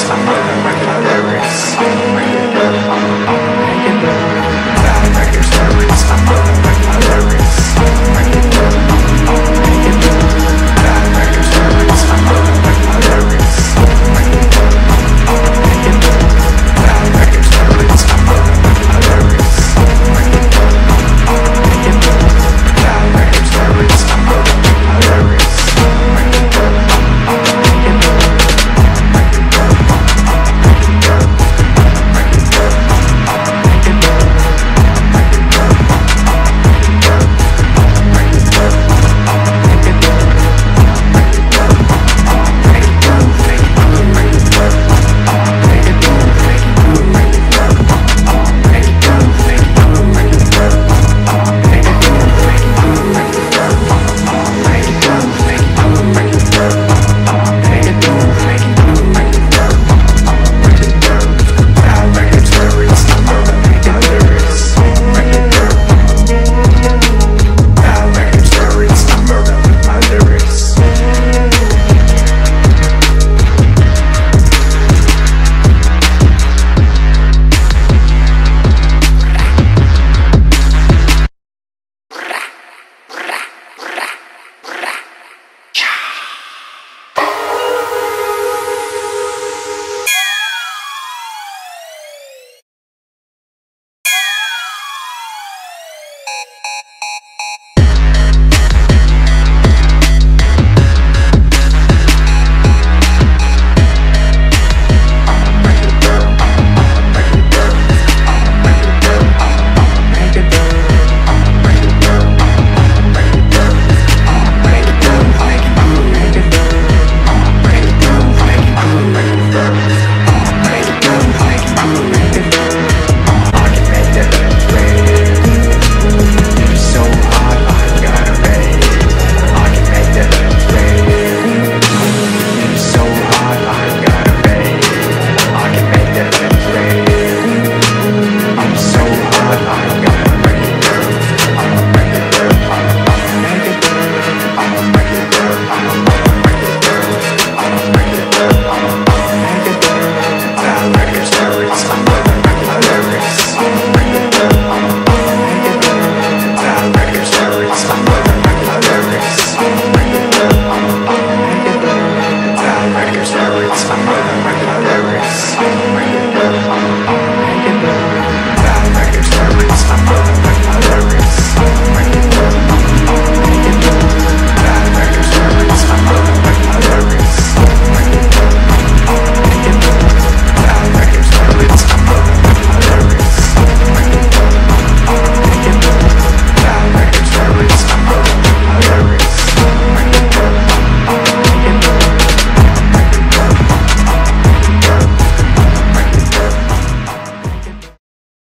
It's it's a